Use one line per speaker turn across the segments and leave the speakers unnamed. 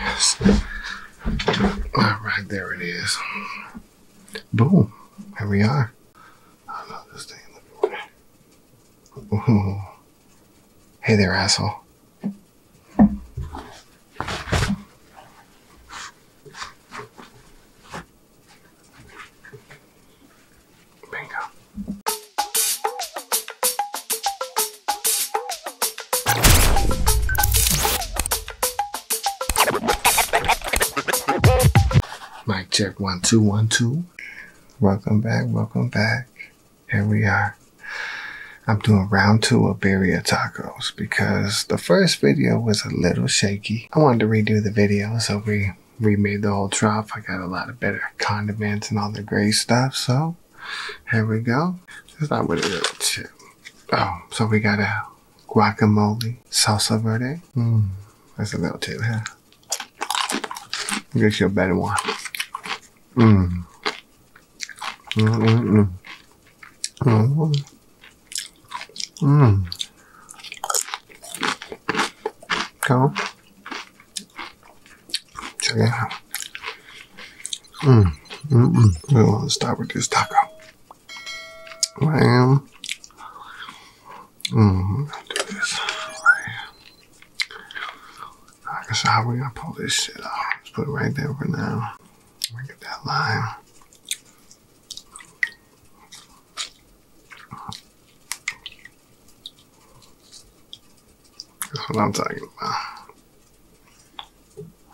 yes. All right, there it is. Boom. Here we are. I love this thing. Hey there, asshole. Check one two one two. Welcome back, welcome back. Here we are. I'm doing round two of birria tacos because the first video was a little shaky. I wanted to redo the video, so we remade the whole trough. I got a lot of better condiments and all the great stuff. So here we go. It's not with a little chip. Oh, so we got a guacamole salsa verde. Mmm, that's a little tip, huh? Get you a better one. Mmm. Mm. Mm. Go. Check it out. Mm. Mm-mm. We want to start with this taco. Lamb. Mm. Do this. I guess how we gonna pull this shit off? Let's put it right there for now. Line. That's what I'm talking about.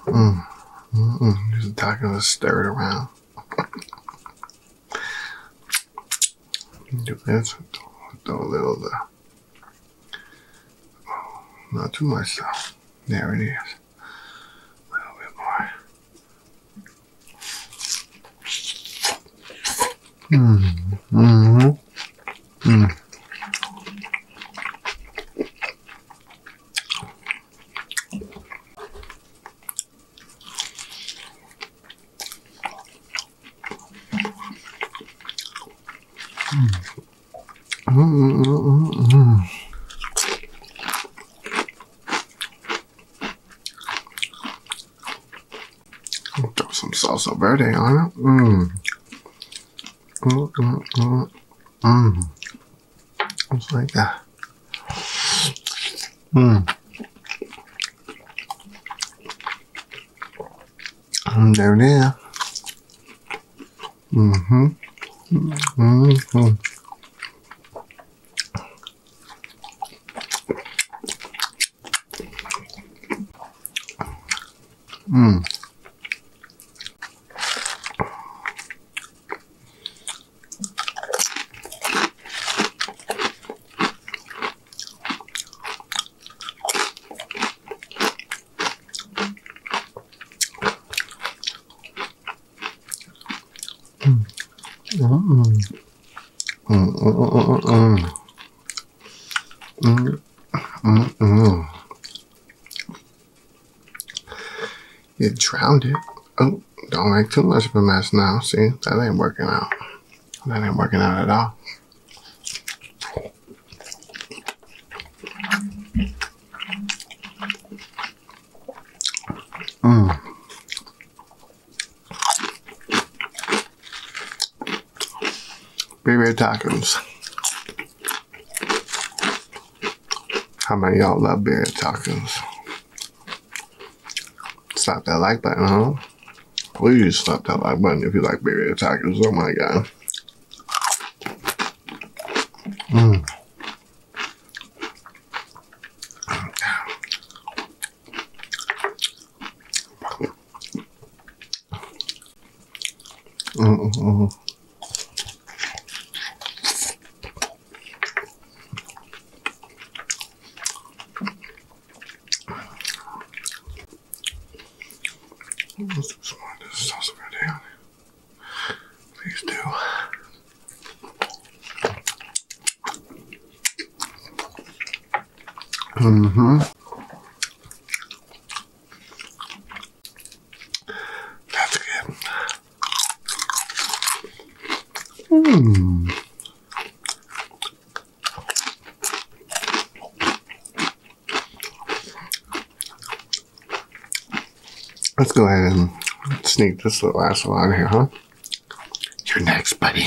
Mm. Mm-mm. Just taco to stir it around. Do this. Throw a little. Oh, not too much though. There it is. A little bit more. Mm. Mm-hmm. Mm. Mm-mm-mm-mm. Throw some salsa verde on it. Mmm. Mm, mm. Just like that. Mm, there it is. Mm-hmm. Mm-hmm. Mm. Mm. Mm, mm, mm, mm, mm. Mm, mm, mm. You drowned it. Oh, don't make too much of a mess now. See, that ain't working out. That ain't working out at all. Mm. Birria tacos. How many y'all love birria tacos? Slap that like button, huh? Please slap that like button if you like birria tacos. Oh my god. Mm. Mm-mm-mm. Of this verde on it. Please do. Mm-hmm. Go ahead and sneak this little asshole out of here, huh? You're next, buddy.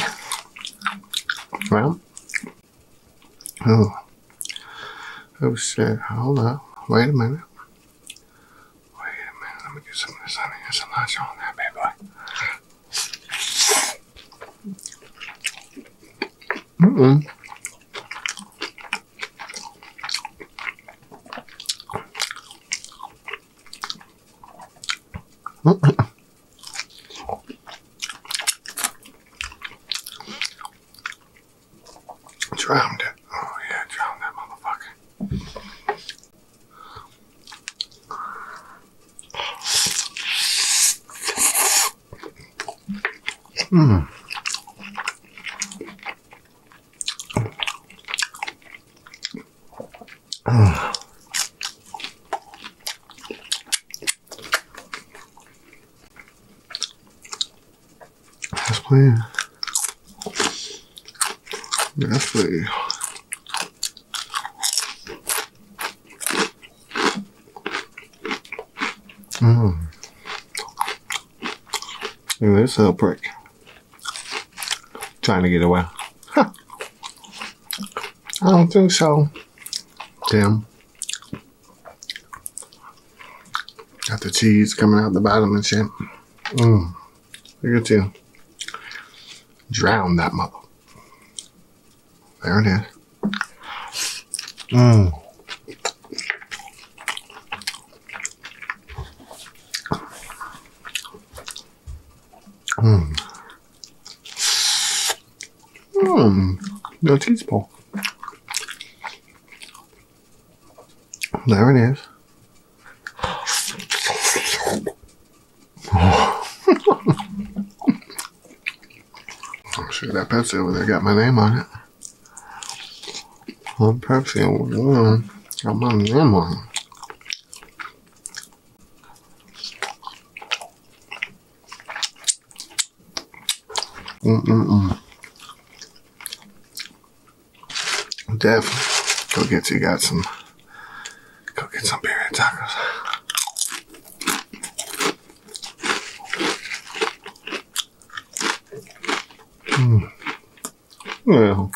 Well, oh, oh shit! Hold up. Wait a minute. Wait a minute. Let me get some of this on here. Some lunch on that, baby boy. Mm-mm. Drowned it. Oh yeah, drowned that motherfucker. Mm. Let's play. Let's. Mm. Look at this little prick. Trying to get away. Huh. I don't think so. Damn. Got the cheese coming out the bottom and shit. Mm. Look at you. Drown that mother. There it is. Mmm. Mmm. Mmm. No teaspoon. There it is. That Pepsi over there got my name on it. Well, Pepsi over there got my name on it. Mm-mm-mm. Definitely. Go get you got some. Go get some birria tacos. Mm. Well,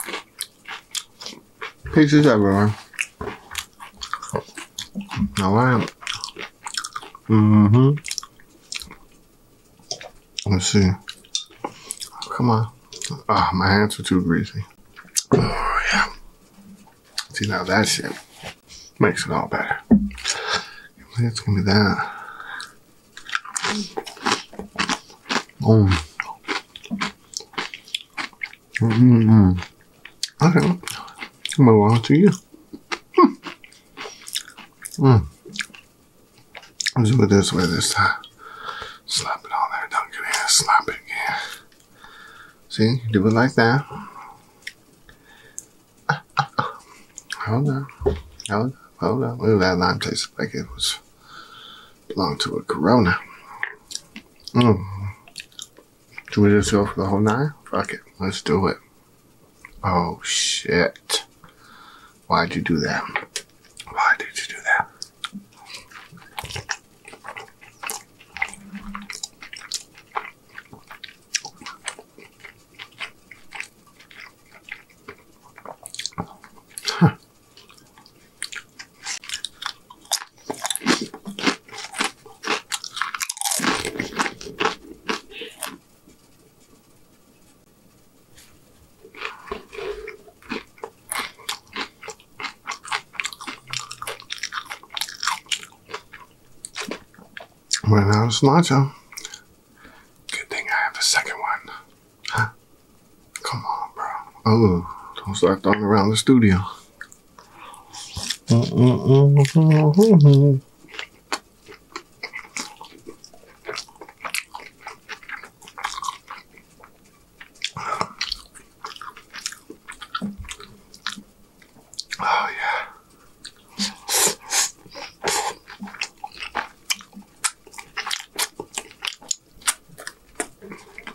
pieces everywhere. All right. Mm-hmm. Let's see. Come on. Ah, my hands are too greasy. Oh, yeah. See, now that shit makes it all better. It's gonna be that. Mm. Mm-hmm. Okay. Move on to you. Mm. Let's do it this way this time. Slap it on there. Don't get in. Slap it again. See, do it like that. Hold on. Hold on. Hold on. Ooh, that lime tasted like it was belonged to a Corona. Mm. Should we just go for the whole nine? Fuck it. Let's do it. Oh shit. Why'd you do that? Why did you do that? Ran out. Good thing I have a second one. Huh? Come on, bro. Oh, don't start throwing around the studio. Oh yeah.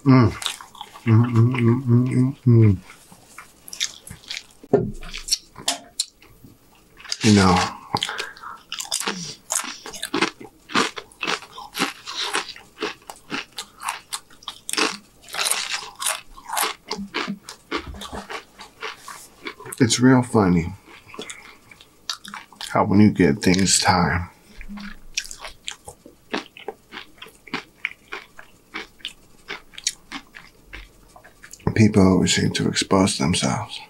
Mm. Mm, mm, mm, mm, mm, mm. You know, it's real funny how when you get things time, people always seem to expose themselves.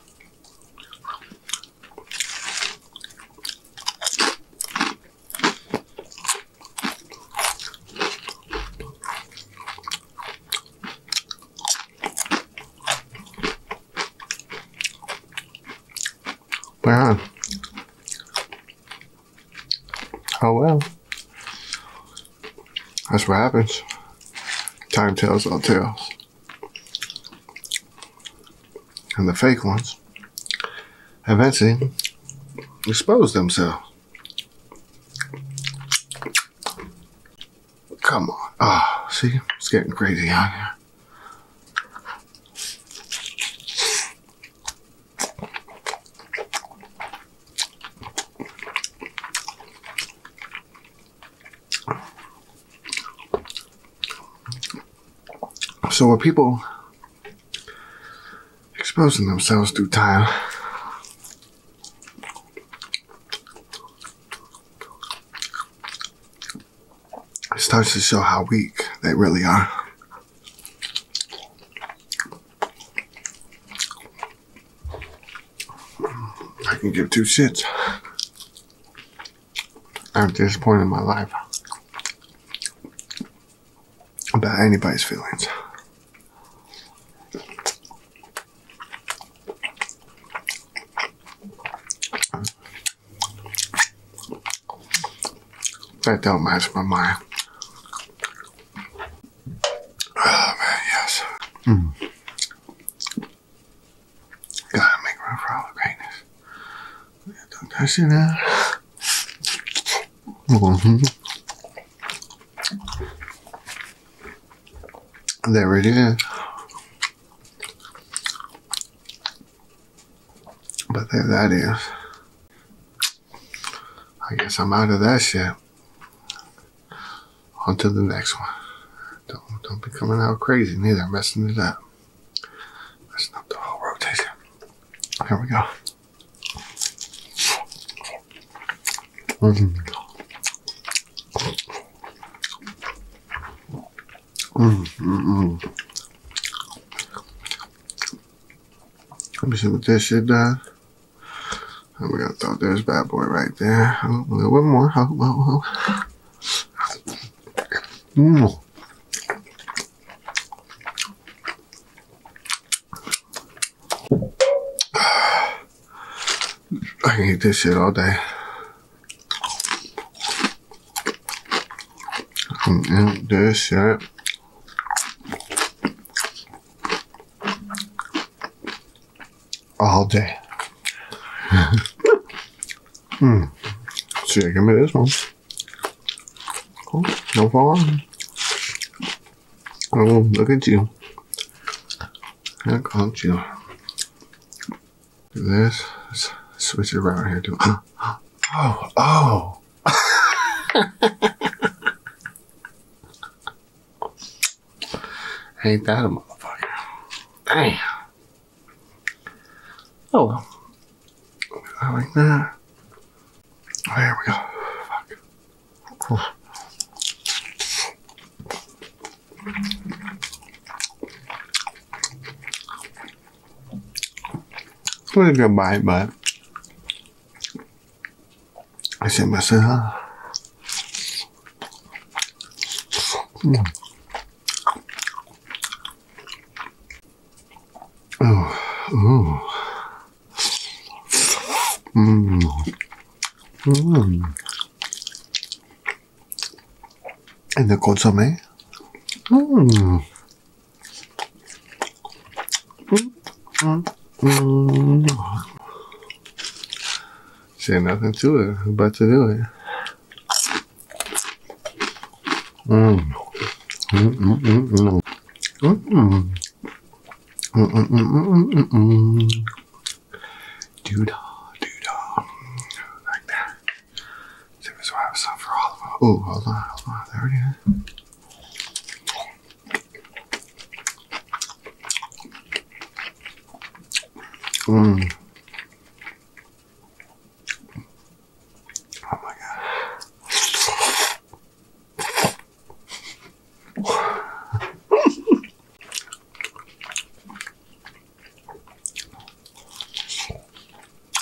Wow. Oh well. That's what happens. Time tells all tales. And the fake ones eventually expose themselves. Come on. Ah, oh, see? It's getting crazy out here. So are people exposing themselves through time? It starts to show how weak they really are. I can give two shits at this point in my life about anybody's feelings. That don't match my mind. Oh man, yes. Mm. Gotta make room for all the greatness. Don't touch it now. Mm-hmm. There it is. But there that is. I guess I'm out of that shit. On to the next one. Don't don't be coming out crazy neither, messing it up. Messing up the whole rotation. Here we go. Mm. Mm, mm. Let me see what this shit does. And we got throw this bad boy right there. Oh, a little bit more. Oh, oh, oh. Mm. I can eat this shit all day. I can eat this shit. All day. Hmm. See, I give me this one. Problem. Oh, look at you. Look at you. This. Switch it around here too. Oh, oh. Ain't that a motherfucker? Damn. Oh. I like that. There we go. Fuck. 그러니까 말말 맛있어 맛있어 음. 어, 음. 음. And the consomme? Mm. Mm -hmm. Say nothing to it. I'm about to do it. Mm. Mm -mm Dude, dude, like that. See, so I have some for all of them.
Oh, hold on, hold on. There it is. Mm. Oh my god.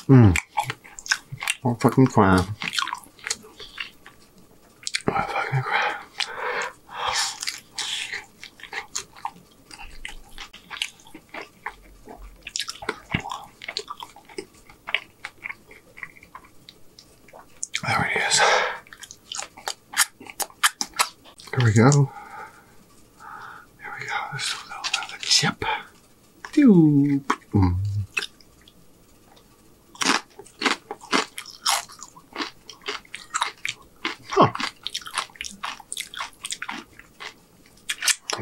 Mmm. Fucking fine.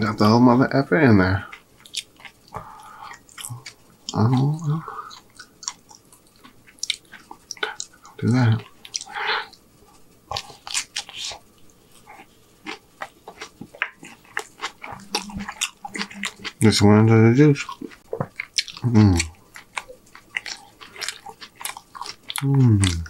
Got the whole mother effer in there. Oh, do that. Just one under the juice. Mmm. Mmm.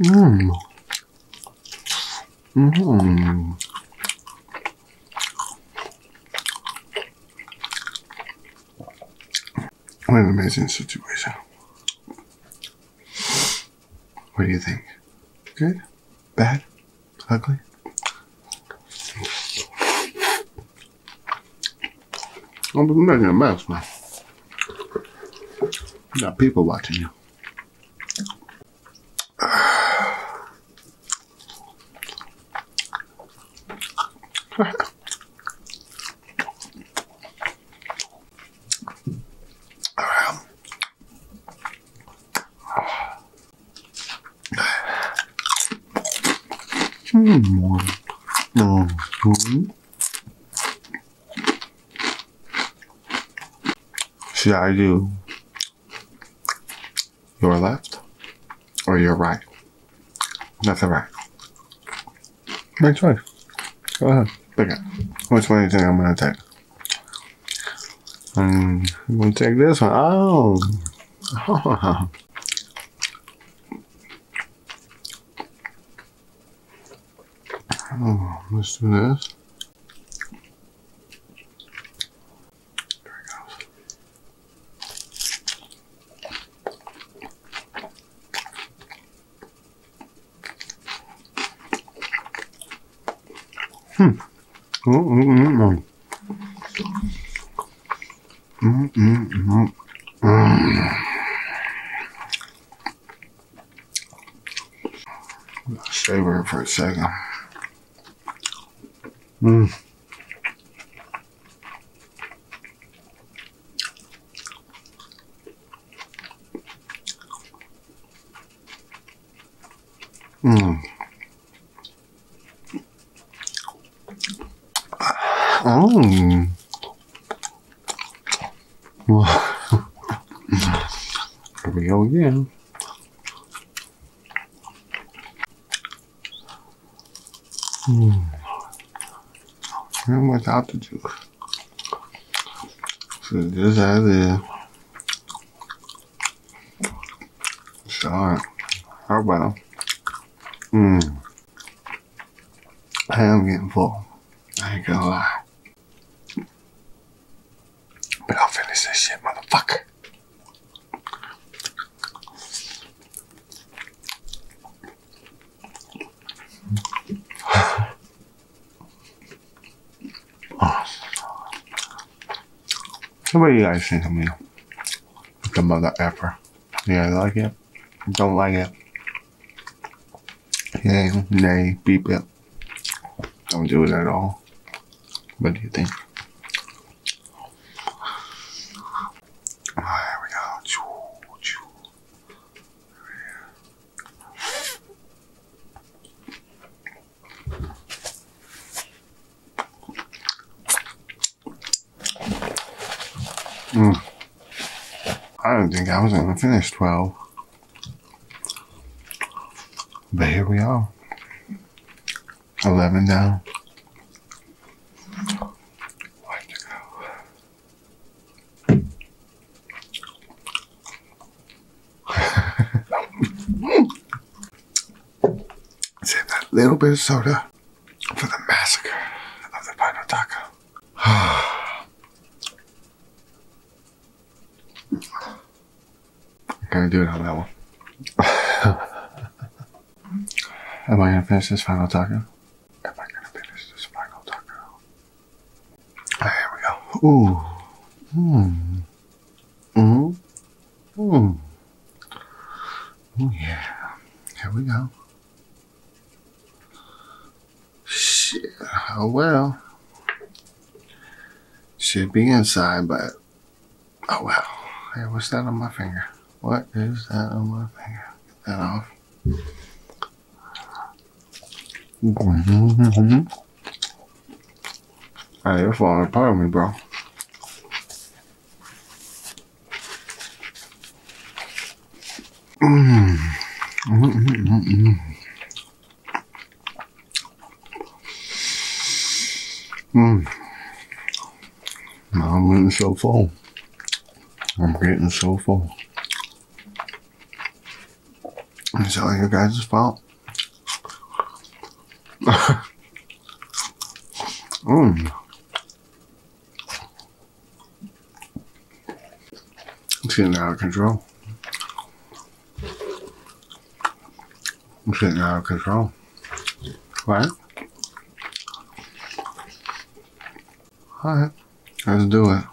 Mmm. What an amazing situation. What do you think? Good? Bad? Ugly? I'm making a mess, man. You got people watching you. Hmm. No. Hmm. Should I do your left or your right? Or right? My choice. Go ahead. Pick it. Which one do you think I'm gonna take? Um, I'm gonna take this one. Oh. Oh, let's do this. There it goes. Hmm. Mm-mm-mm. Mm-mm-mm. Mm. Savor it for a second. Mm. Mm. Oh. Here we go again. Mm. And without the juice. So just as is. Sure. How about? Mmm. I am getting full. I ain't gonna lie. But I'll finish this shit, motherfucker. So what do you guys think of me? The mother effer. You guys like it? Don't like it? Yay, nay, beep it. Don't do it at all. What do you think? think I was going to finish 12. But here we are. 11 down. One to go.
Save that little bit of soda.
Gotta do it on that one. Am I gonna finish this final taco?
Am I gonna finish this final taco? Ah, Here we go.
Ooh. Mmm. Mmm. Mmm. Oh yeah. Here we go. Shit. Oh well. Should be inside, but oh well. Hey, what's that on my finger? What is that on my finger? Get that off. Hey, you're falling apart on me, bro. Mm. I'm getting so full. I'm getting so full. It's all your guys' fault. mm. It's getting out of control. It's getting out of control. What? Alright, let's do it.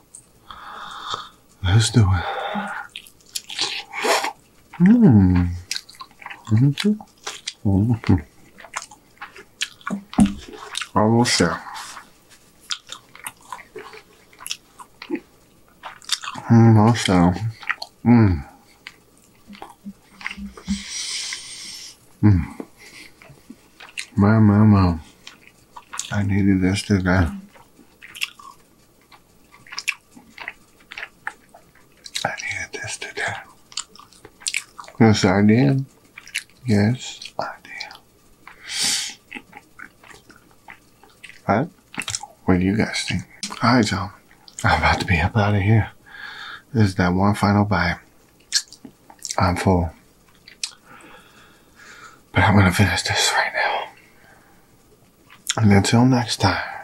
Let's do it. Mmm. Mm-hmm. Mm-hmm. Almost there. Almost there. Mmm. Man, man, man. I needed this today. I needed this today. Yes, I did. Yes, ah, I did. What? What do you guys think? Alright, y'all. I'm about to be up out of here. This is that one final bite. I'm full. But I'm gonna finish this right now. And until next time,